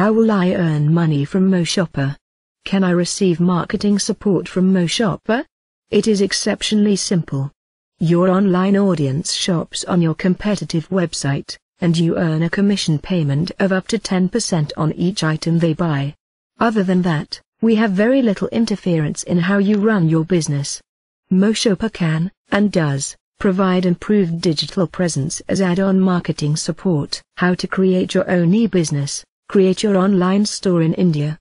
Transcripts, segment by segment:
How will I earn money from Moshoppa? Can I receive marketing support from Moshoppa? It is exceptionally simple. Your online audience shops on your competitive website, and you earn a commission payment of up to 10% on each item they buy. Other than that, we have very little interference in how you run your business. Moshoppa can, and does, provide improved digital presence as add-on marketing support. How to create your own e-business, create your online store in India.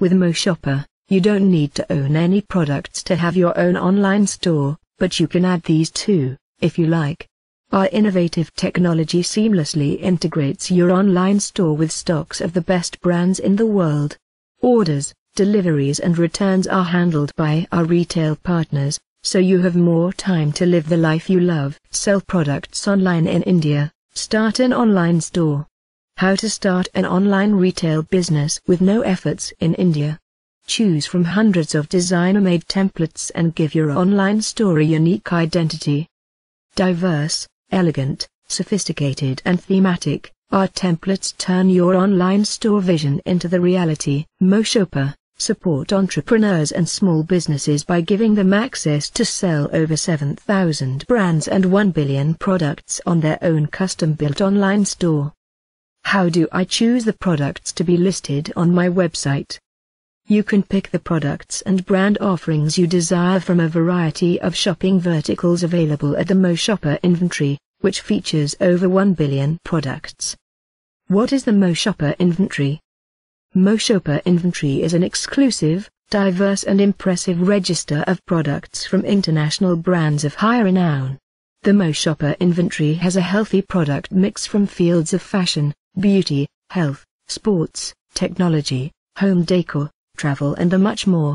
With Moshoppa, you don't need to own any products to have your own online store, but you can add these too, if you like. Our innovative technology seamlessly integrates your online store with stocks of the best brands in the world. Orders, deliveries and returns are handled by our retail partners, so you have more time to live the life you love. Sell products online in India, start an online store. How to start an online retail business with no efforts in India. Choose from hundreds of designer-made templates and give your online store a unique identity. Diverse, elegant, sophisticated and thematic, our templates turn your online store vision into the reality. Moshoppa, support entrepreneurs and small businesses by giving them access to sell over 7,000 brands and 1 billion products on their own custom-built online store. How do I choose the products to be listed on my website? You can pick the products and brand offerings you desire from a variety of shopping verticals available at the Moshoppa inventory, which features over 1 billion products. What is the Moshoppa inventory? Moshoppa inventory is an exclusive, diverse and impressive register of products from international brands of high renown. The Moshoppa inventory has a healthy product mix from fields of fashion, beauty, health, sports, technology, home decor, travel and the much more.